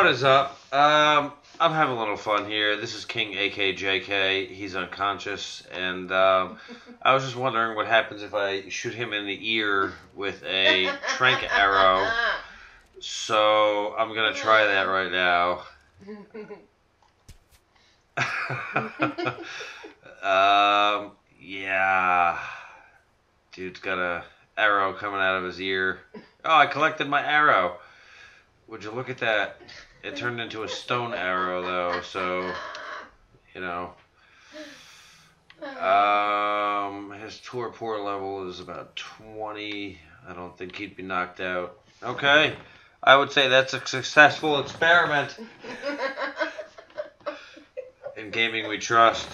is up? Um, I'm having a little fun here. This is King AKJK. He's unconscious, and um, I was just wondering what happens if I shoot him in the ear with a trank arrow. So I'm gonna try that right now. um, yeah, dude's got a arrow coming out of his ear. Oh, I collected my arrow. Would you look at that? It turned into a stone arrow, though, so, you know. Um, his torpor level is about 20. I don't think he'd be knocked out. Okay. I would say that's a successful experiment. In gaming, we trust.